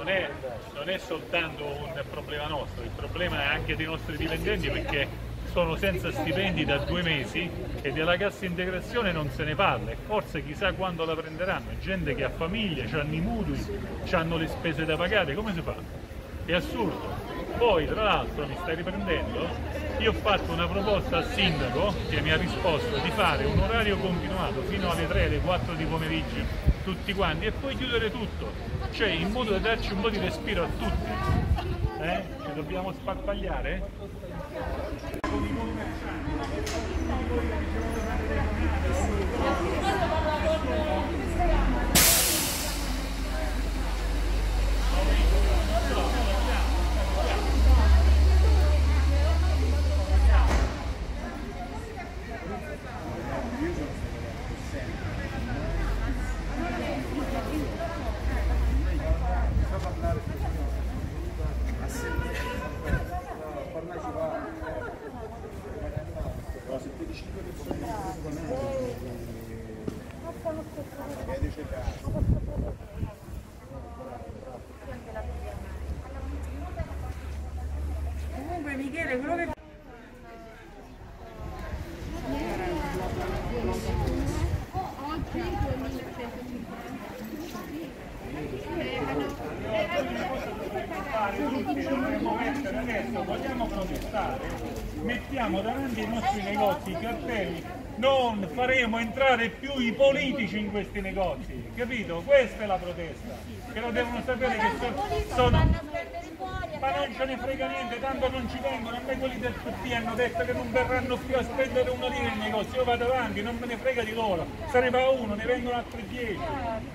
non è, non è soltanto un problema nostro, il problema è anche dei nostri dipendenti perché sono senza stipendi da due mesi e della cassa integrazione non se ne parla e forse chissà quando la prenderanno, gente che ha famiglie, hanno i mutui, hanno le spese da pagare, come si fa? È assurdo. Poi tra l'altro mi stai riprendendo, io ho fatto una proposta al sindaco che mi ha risposto di fare un orario continuato fino alle 3, alle 4 di pomeriggio tutti quanti e poi chiudere tutto, cioè in modo da darci un po' di respiro a tutti. Eh? Ci dobbiamo sparpagliare? Comunque Michele, quello che adesso vogliamo protestare, mettiamo davanti ai nostri negozi i cartelli, non faremo entrare più i politici in questi negozi, capito? Questa è la protesta, che lo devono sapere che so- sono... Ma non ce ne frega niente, tanto non ci vengono, a me quelli del PT hanno detto che non verranno più a spendere una lira in negozio, io vado avanti, non me ne frega di loro, se ne va uno, ne vengono altri dieci,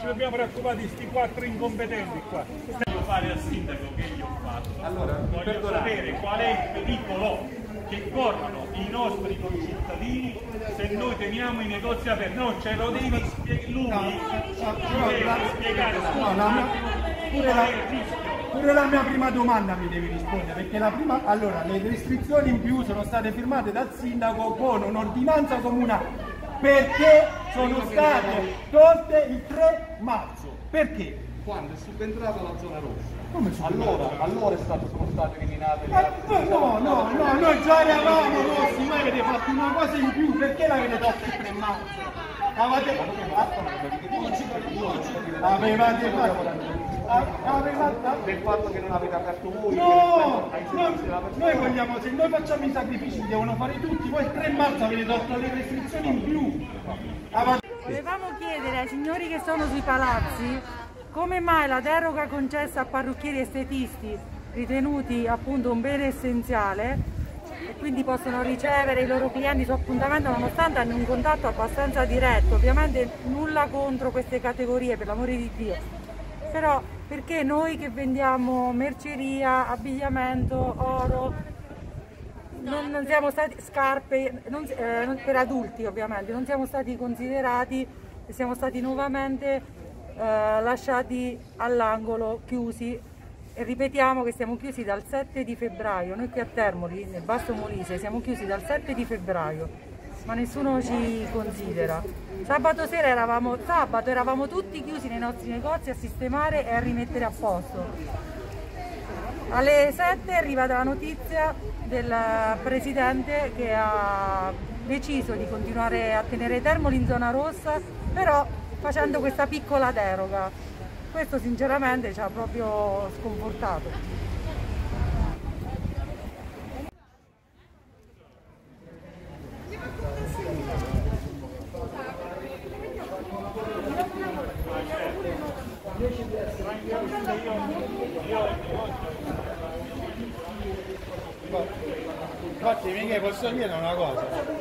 ci dobbiamo preoccupare di questi quattro incompetenti qua. Voglio fare al sindaco che gli ho fatto, Allora, voglio perdonate. sapere qual è il pericolo che corrono i nostri concittadini se noi teniamo i negozi aperti. No, ce lo devi spiegare lui, ci deve spiegare No, la mia- attimo pure, la, pure la mia prima domanda mi devi rispondere, perché la prima, allora, le restrizioni in più sono state firmate dal sindaco con un'ordinanza comunale, perché sono state tolte il 3 marzo. Perché? Quando è subentrata la zona rossa. Allora, allora è stato, sono state eliminate le Eh, altre no, no, no, noi già eravamo rossi, voi avete fatto una cosa in più, perché l'avete tolto il 3 marzo? Avete, avevate fatto, del fatto che non avete aperto voi No, no, noi vogliamo, se noi facciamo i sacrifici li devono fare tutti, voi il 3 marzo avete tolto le restrizioni in più. Avete- volevamo chiedere ai signori che sono sui palazzi come mai la deroga concessa a parrucchieri estetisti ritenuti appunto un bene essenziale e quindi possono ricevere i loro clienti su appuntamento nonostante hanno un contatto abbastanza diretto, ovviamente nulla contro queste categorie per l'amore di Dio, però perché noi che vendiamo merceria, abbigliamento, oro, non, siamo stati scarpe non- eh, per adulti ovviamente, non siamo stati considerati siamo stati nuovamente eh, lasciati all'angolo, chiusi e ripetiamo che siamo chiusi dal 7 di febbraio, noi qui a Termoli, nel Basso Molise, siamo chiusi dal 7 di febbraio, ma nessuno ci considera. Sabato sera eravamo, sabato eravamo tutti chiusi nei nostri negozi a sistemare e a rimettere a posto. Alle 7 è arrivata la notizia del presidente che ha deciso di continuare a tenere Termoli in zona rossa, però facendo questa piccola deroga. Questo sinceramente ci ha proprio sconfortato. Infatti mica posso dire una cosa.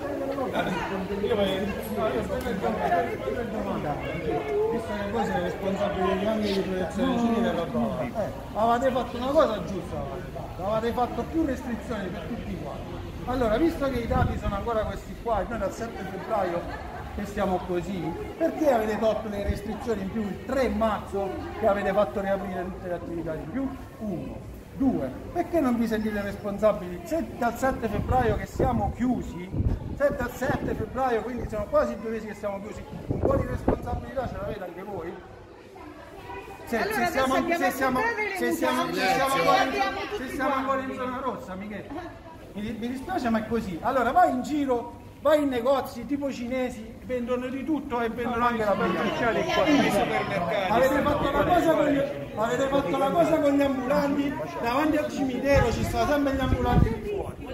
Eh, avete fatto una cosa giusta, avete fatto, più restrizioni per tutti quanti. Allora, visto che i dati sono ancora questi qua, noi dal 7 febbraio che stiamo così, perché avete tolto le restrizioni in più il 3 marzo che avete fatto riaprire tutte le attività in più? Uno. Due, perché non vi sentite responsabili? Se dal 7 febbraio che siamo chiusi, se dal 7 febbraio, quindi sono quasi due mesi che siamo chiusi, un po' di responsabilità ce l'avete anche voi? Se, Allora se siamo, se siamo, se siamo, se siamo se siamo ancora in zona rossa, Michele. Mi, mi dispiace ma è così. Allora vai in giro, vai in negozi tipo cinesi, vendono di tutto e vendono anche la superficiale qua. Avete fatto la cosa con gli, avete fatto la cosa con gli ambulanti, davanti al cimitero ci stanno sempre gli ambulanti fuori.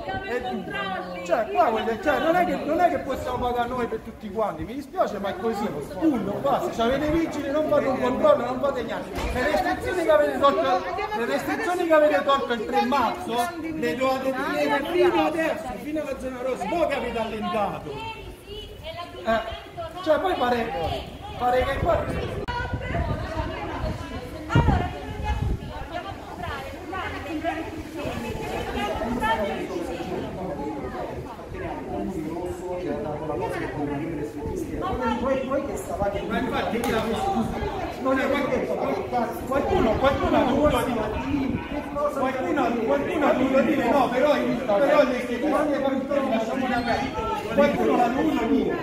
Cioè, qua voglio- cioè, non, è che, non è che possiamo pagare noi per tutti quanti, mi dispiace ma è così, punto, basta, se avete i vigili non fate un controllo, non fate niente. Le restrizioni che avete tolto, le restrizioni che avete tolto il 3 marzo le dovete tenere fino adesso, fino alla zona rossa, poi che avete allentato. Eh, cioè poi pare, pare che qua Allora, andiamo a comprare, Ma infatti io non è qualcuno, qualcuno ha dovuto dire, qualcuno, qualcuno ha dovuto dire no, però, però le istituzioni qualcuno lasciamo da me. Qualcuno l'ha dovuto dire.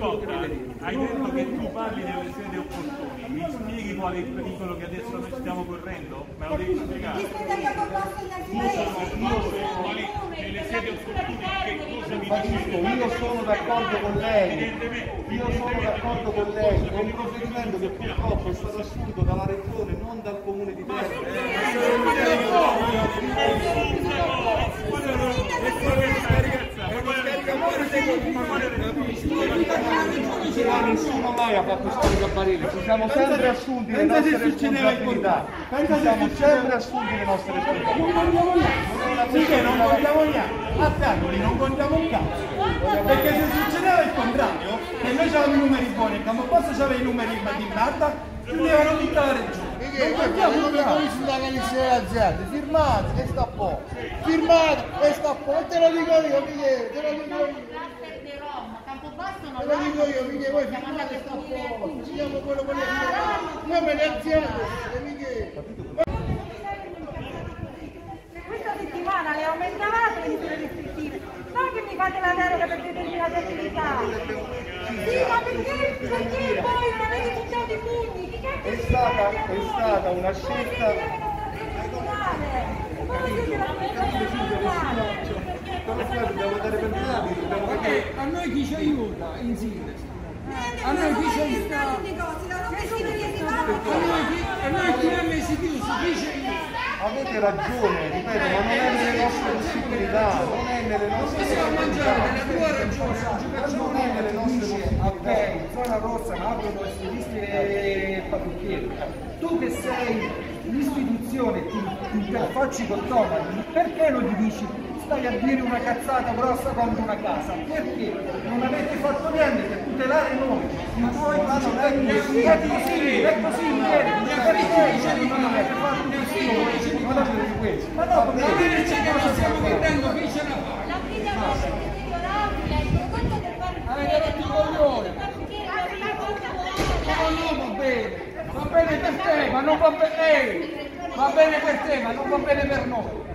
Ascolta, hai detto che tu parli delle sedi opportune. Mi spieghi qual è il pericolo che adesso noi stiamo correndo? Me lo devi spiegare. Io sono d'accordo con lei, io sono d'accordo con lei, è un provvedimento che purtroppo è stato assunto dalla regione, non dal comune di Terni. Ma nessuno mai ha fatto storica a Barili, ci siamo sempre assunti le Pensa se nostre succedeva il responsabilità, contrario. ci Pensa se siamo succedeva- sempre assunti le nostre responsabilità. Non contiamo niente. Non contiamo niente. A Termoli non contiamo un cazzo. Perché se succedeva il contrario, e noi avevamo i numeri buoni, il Campobasso aveva i numeri di merda, chiudevano tutta la regione. Non contiamo un cazzo. firmate e sta a po', firmate e sta a po', e te lo dico io, Michele, te lo dico io, te lo dico io, Michele, voi firmate e sta a po', decidiamo quello che vogliamo, noi me le aziende, e Michele. Questa settimana le aumentavate le misure restrittive, non che mi fate la deroga per determinate attività. Sì, ma perché, perché voi non avete buttato i pugni? Chi cazzo È stata- è stata una scelta-. Voi siete l'amministrazione Però poi dobbiamo dare per dato, dobbiamo capire. A noi chi ci aiuta in sintesi? A noi chi ci aiuta? A noi chi, a noi chi ha messi chiusi, chi ci aiuta? Avete ragione, ripeto, ma non è nelle nostre possibilità, non è nelle nostre possibilità. Non è nelle nostre possibilità. Ok, zona rossa, ma aprono i stilisti e parrucchieri. Tu che sei l'istituzione, ti, interfacci con Tomasi, perché non gli dici stai a dire una cazzata grossa contro una casa? Perché? Non avete fatto niente per tutelare noi, i tuoi cittadini. È così, è così, ieri. Perché non avete fatto così? Non avete questo. Ma no, perché? Cosa stiamo? Chi ce la fa? L'affidamento migliorabile, il prodotto del no, va bene, va bene per te, ma non va lei, va bene per te, ma non va bene per noi.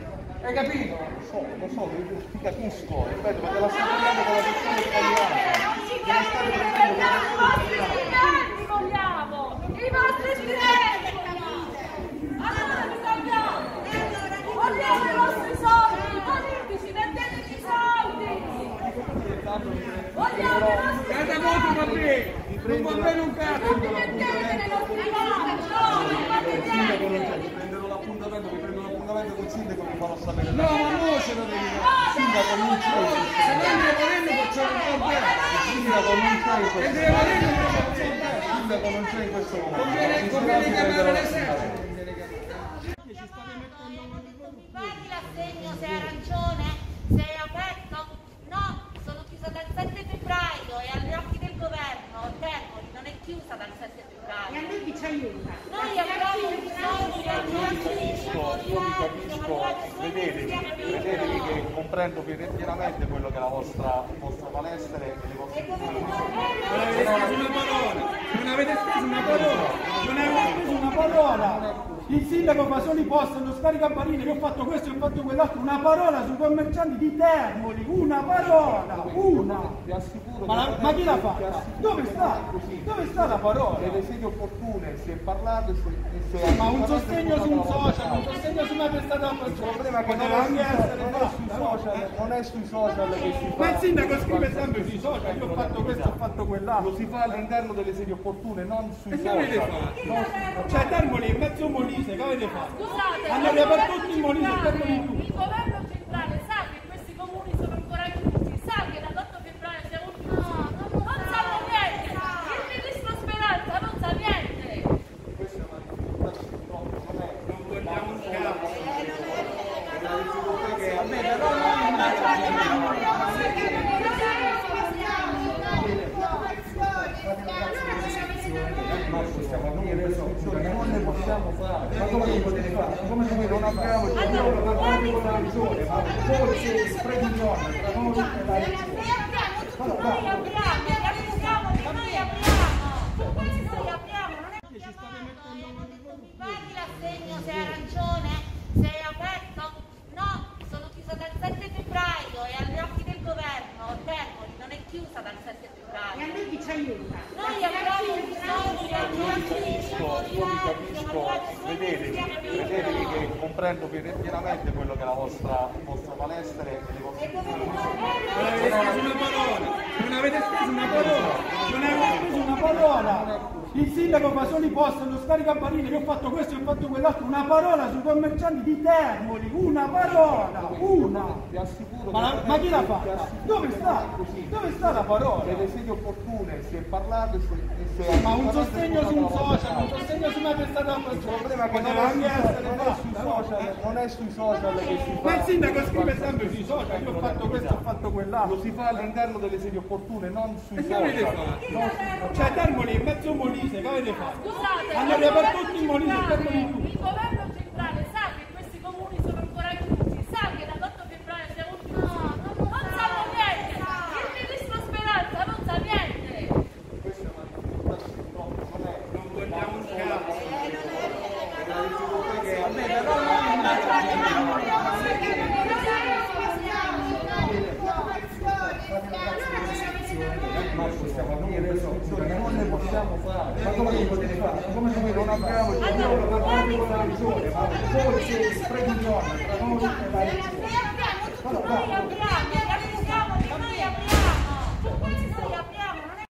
Hai capito? Lo so, lo so, ti capisco, ripeto, ma te la stai parlando con la persona sbagliata. Non ci libertà, i vostri studenti vogliamo! I vostri studenti! Allora cosa abbiamo? Vogliamo i vostri soldi! Politici, metteteci i soldi! Vogliamo i nostri Cada voto va bene, non va bene un cazzo. Non vi mettete nei nostri panni! No, non fate Il sindaco non niente! c'è, mi prendono l'appuntamento, mi prendono l'appuntamento col sindaco e mi farò sapere. No, ma no ce lo devi dare. Sindaco non c'è, Se noi andiamo volendo facciamo un po' sindaco non c'è in E questo il sindaco non c'è in questo momento. Conviene, conviene chiamare l'esercito. Guardi l'assegno se è arancione, se è aperto. No, sono chiusa dal 7 febbraio e agli occhi del governo, Termoli non è chiusa dal 7 febbraio. E a noi chi ci aiuta? Noi abbiamo bisogno di capisco, vedetevi, vedetevi che comprendo pienamente quello che è la vostra, vostra palestra e le vostre Non avete speso una parola, non avete speso una parola, non avete speso una parola. Il sindaco fa solo i post, lo scaricabarile, io ho fatto questo e ho fatto quell'altro, una parola sui commercianti di Termoli, una parola, una. Ma, che la- ma chi l'ha fatta? Dove che sta? Dove sta la parola? Delle sedi opportune, si è parlato e si è Ma un sostegno su un social, un sostegno su una testata Il problema è che non è, sui, no? social, non è sui social che si fa. Ma il sindaco scrive sempre sui social, io ho fatto questo, ho fatto quell'altro. Lo si fa all'interno delle sedi opportune, non sui che social. Cioè Termoli è mezzo a Molise, che avete fatto? Scusate, Hanno riaperto tutti i Molise e in il governo centrale sa che questi comuni sono ancora chiusi, sa che dall'8 febbraio siamo chiusi, non sanno niente, il ministro Speranza non sa niente. Non vogliamo un cazzo. Non ne possiamo fare. Ma come potete fare? Come noi non abbiamo il Allora, quali sono Poi se sprechi un giorno, tra noi e la Noi abbiamo, noi abbiamo, noi abbiamo, noi abbiamo, non è che abbiamo detto mi paghi l'assegno se è arancione, se è aperto? No, sono chiusa dal 7 febbraio e agli occhi del governo Termoli non è chiusa dal 7 febbraio. E a noi chi ci aiuta? Noi abbiamo bisogno di aiuti, siamo io vi arrivati, siamo capisco, arrivati solo vedetevi, siamo vedetevi che pien- pienamente quello che è la vostra, vostra palestra e le vostre Non avete speso una parola, non avete speso una parola, non avete speso una parola. Il sindaco fa solo i post, lo scaricabarile, io ho fatto questo e ho fatto quell'altro, una parola sui commercianti di Termoli, una parola, una. Ma, la- che ma chi l'ha fatta? assicuro Dove che sta? Dove sta la parola? Nelle sedi opportune si è e e si è Ma un sostegno su un social, un sostegno su una testata Il problema è che non è, sui, social, non è sui social che si fa. Ma il sindaco scrive sempre sui social, io ho fatto questo, ho fatto Lo quell'altro. si fa all'interno delle sedi opportune, non sui E che social. Cioè Termoli è mezzo a Molise, che avete fatto? Scusate, Hanno riaperto tutti i e chiusi. Il governo centrale sa che questi comuni sono ancora chiusi, sa che dall'8 febbraio siamo chiusi, non sanno niente, il ministro Speranza non sa niente. Non vogliamo un cazzo. Non ne possiamo fare. Ma come potete fare? Come noi non abbiamo il Allora, quali sono Poi se sprechi un giorno, tra noi e la